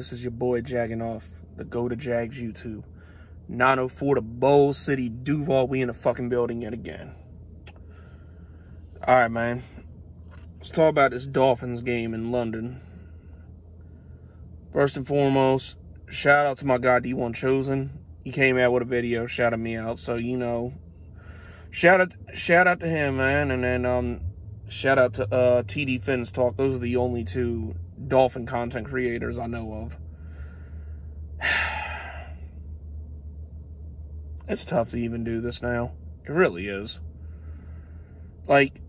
This is your boy Jaginoff, the Go to Jags YouTube. 904 to Bold City, Duval. We in the fucking building yet again. All right, man. Let's talk about this Dolphins game in London. First and foremost, shout out to my guy D1 Chosen. He came out with a video, shouted me out. So you know, shout out, shout out to him, man. And then um, shout out to uh, TD Fins Talk. Those are the only two Dolphin content creators I know of. It's tough to even do this now. It really is. Like,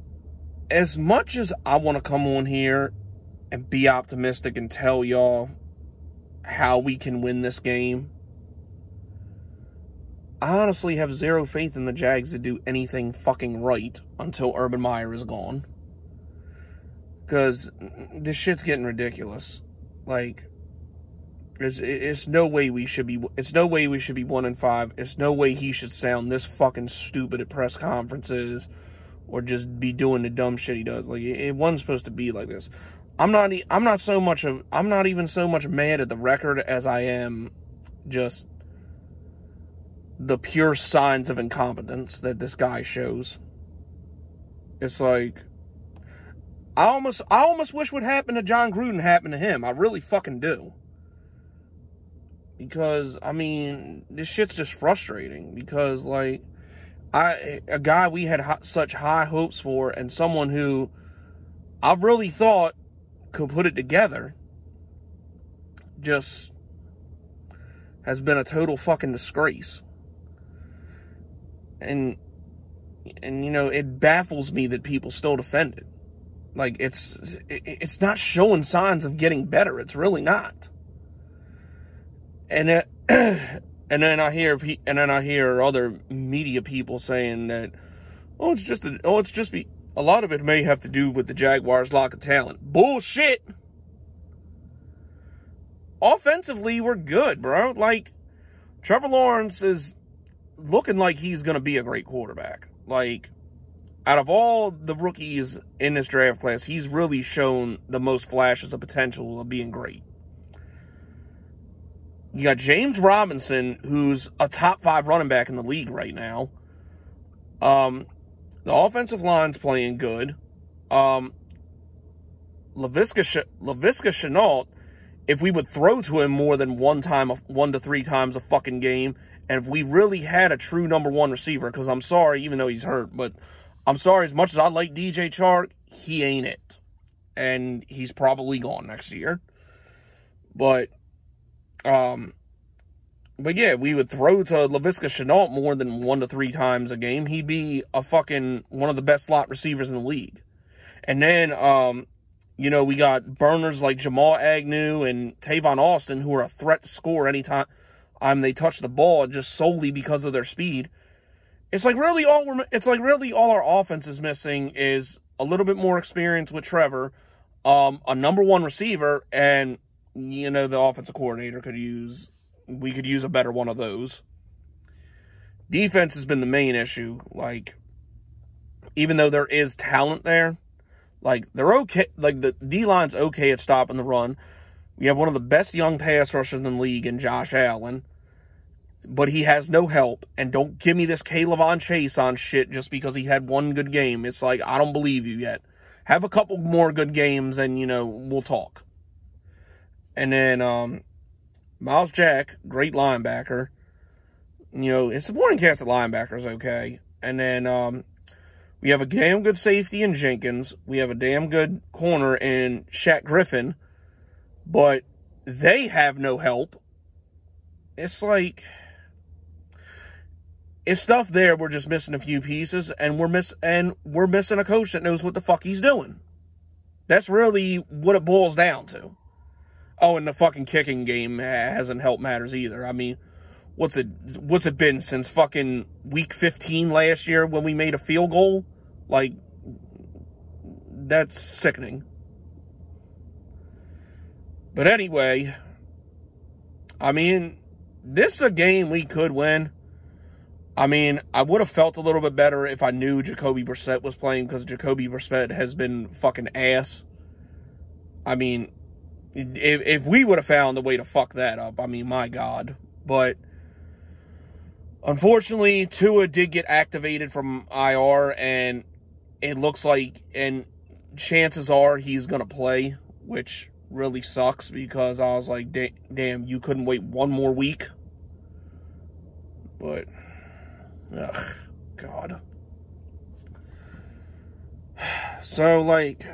as much as I want to come on here and be optimistic and tell y'all how we can win this game, I honestly have zero faith in the Jags to do anything fucking right until Urban Meyer is gone. Because this shit's getting ridiculous. Like, it's, it's no way we should be. It's no way we should be one in five. It's no way he should sound this fucking stupid at press conferences, or just be doing the dumb shit he does. Like it, it wasn't supposed to be like this. I'm not. I'm not so much of. I'm not even so much mad at the record as I am just the pure signs of incompetence that this guy shows. It's like I almost I almost wish what happened to Jon Gruden happened to him. I really fucking do because I mean this shit's just frustrating because like I a guy we had high, such high hopes for and someone who I really thought could put it together just has been a total fucking disgrace. And and you know it baffles me that people still defend it. Like it's it's not showing signs of getting better. It's really not and it, and then I hear and then I hear other media people saying that oh it's just a, oh it's just be a lot of it may have to do with the Jaguars lack of talent. Bullshit. Offensively, we're good, bro. Like Trevor Lawrence is looking like he's going to be a great quarterback. Like out of all the rookies in this draft class, he's really shown the most flashes of potential of being great. You got James Robinson, who's a top five running back in the league right now. Um, the offensive line's playing good. Um, Laviska, Laviska Shenault, if we would throw to him more than one time, one to three times a fucking game, and if we really had a true number one receiver, because I'm sorry, even though he's hurt, but I'm sorry, as much as I like DJ Chark, he ain't it. And he's probably gone next year. But um, but yeah, we would throw to Laviska Shenault more than one to three times a game. He'd be a fucking one of the best slot receivers in the league. And then, um, you know, we got burners like Jamal Agnew and Tavon Austin who are a threat to score anytime um, they touch the ball just solely because of their speed. It's like really all we're, it's like really all our offense is missing is a little bit more experience with Trevor, um, a number one receiver, and you know, the offensive coordinator could use, we could use a better one of those. Defense has been the main issue. Like, even though there is talent there, like, they're okay. Like, the D line's okay at stopping the run. We have one of the best young pass rushers in the league in Josh Allen, but he has no help. And don't give me this K'Lavon Chaisson shit just because he had one good game. It's like, I don't believe you yet. Have a couple more good games and, you know, we'll talk. And then um, Myles Jack, great linebacker. You know, his supporting cast of linebackers okay. And then um, we have a damn good safety in Jenkins. We have a damn good corner in Shaq Griffin. But they have no help. It's like it's stuff there. We're just missing a few pieces, and we're miss and we're missing a coach that knows what the fuck he's doing. That's really what it boils down to. Oh, and the fucking kicking game hasn't helped matters either. I mean, what's it what's it been since fucking week 15 last year when we made a field goal? Like that's sickening. But anyway, I mean, this is a game we could win. I mean, I would have felt a little bit better if I knew Jacoby Brissett was playing because Jacoby Brissett has been fucking ass. I mean, if, if we would have found a way to fuck that up, I mean, my God. But unfortunately, Tua did get activated from IR, and it looks like, and chances are he's going to play, which really sucks because I was like, damn, you couldn't wait one more week. But, ugh, God. So, like,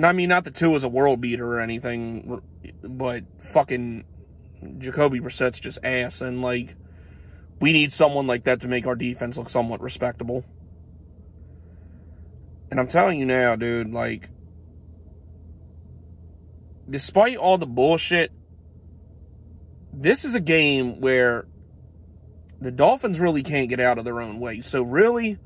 I mean, not the Tua is a world beater or anything, but fucking Jacoby Brissett's just ass, and like, we need someone like that to make our defense look somewhat respectable. And I'm telling you now, dude, like, despite all the bullshit, this is a game where the Dolphins really can't get out of their own way. So really,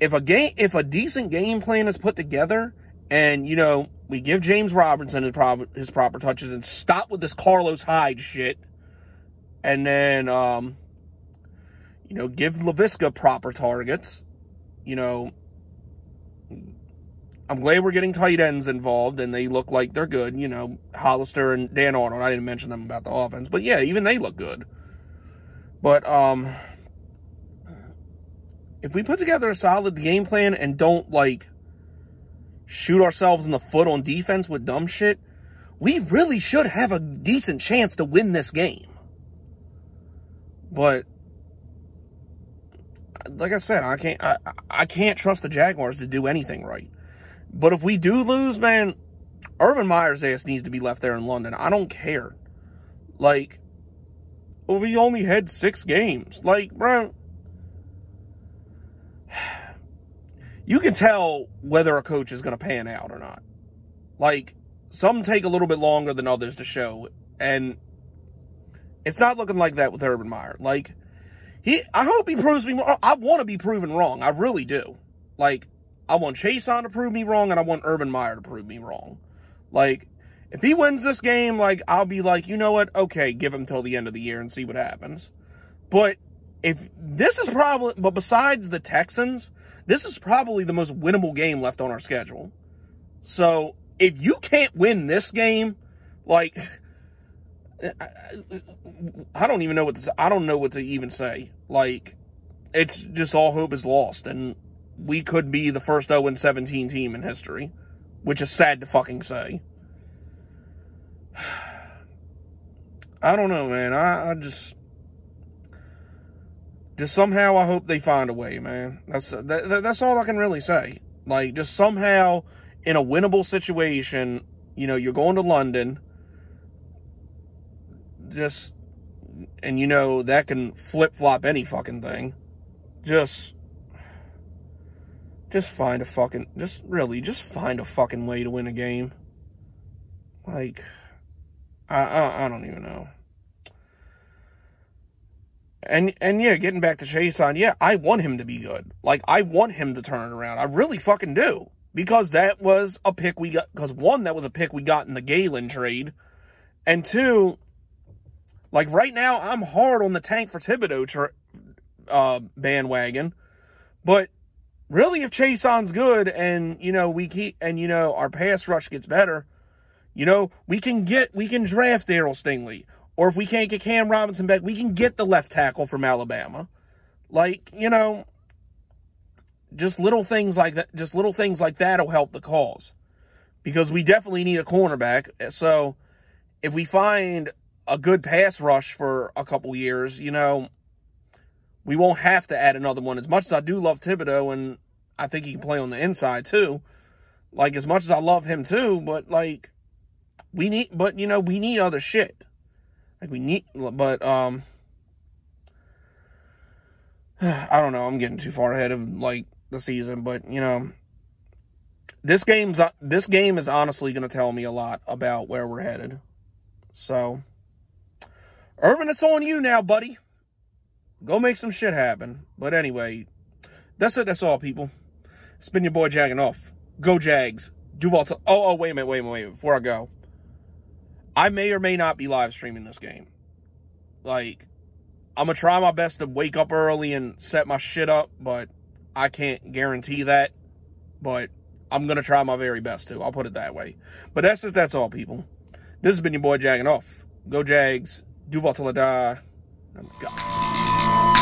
if a game, if a decent game plan is put together, and you know we give James Robinson his proper, his proper touches and stop with this Carlos Hyde shit, and then um, you know give Laviska proper targets, you know. I'm glad we're getting tight ends involved, and they look like they're good. You know, Hollister and Dan Arnold. I didn't mention them about the offense, but yeah, even they look good. But um, if we put together a solid game plan and don't like shoot ourselves in the foot on defense with dumb shit, we really should have a decent chance to win this game. But like I said, I can't I, I can't trust the Jaguars to do anything right. But if we do lose, man, Urban Meyer's ass needs to be left there in London. I don't care. Like, we only had six games. Like, bro, you can tell whether a coach is going to pan out or not. Like, some take a little bit longer than others to show. And it's not looking like that with Urban Meyer. Like, he, I hope he proves me wrong. I want to be proven wrong. I really do. Like, I want Chaisson to prove me wrong, and I want Urban Meyer to prove me wrong. Like, if he wins this game, like, I'll be like, you know what? Okay, give him till the end of the year and see what happens. But if this is probably, but besides the Texans, this is probably the most winnable game left on our schedule. So if you can't win this game, like, I don't even know what to, I don't know what to even say. Like, it's just all hope is lost, and we could be the first 0 17 team in history, which is sad to fucking say. I don't know, man. I, I just just somehow I hope they find a way, man. That's that, that's all I can really say. Like just somehow in a winnable situation, you know, you're going to London just and you know that can flip-flop any fucking thing. Just just find a fucking just really just find a fucking way to win a game. Like I I, I don't even know. And and yeah, getting back to Chaisson, yeah, I want him to be good. Like I want him to turn it around. I really fucking do. Because that was a pick we got because one, that was a pick we got in the Galen trade. And two, like right now, I'm hard on the tank for Thibodeaux tra- uh, bandwagon. But really, if Chaisson's good and you know we keep and you know our pass rush gets better, you know we can get we can draft Daryl Stingley. Or if we can't get Cam Robinson back, we can get the left tackle from Alabama. Like, you know, just little things like that, just little things like that'll help the cause. Because we definitely need a cornerback. So if we find a good pass rush for a couple years, you know, we won't have to add another one. As much as I do love Thibodeaux and I think he can play on the inside too. Like as much as I love him too, but like we need but you know, we need other shit. Like we need, but um, I don't know. I'm getting too far ahead of like the season, but you know, this game's this game is honestly going to tell me a lot about where we're headed. So, Urban, it's on you now, buddy. Go make some shit happen. But anyway, that's it. That's all, people. It's been your boy Jaginoff. Go Jags. Duval. Oh, oh, wait a minute, wait a minute, wait a minute. Before I go, I may or may not be live streaming this game. Like, I'm going to try my best to wake up early and set my shit up, but I can't guarantee that. But I'm going to try my very best to. I'll put it that way. But that's it. That's all, people. This has been your boy Jaginoff. Go Jags. Duval till I die. Oh I'm God.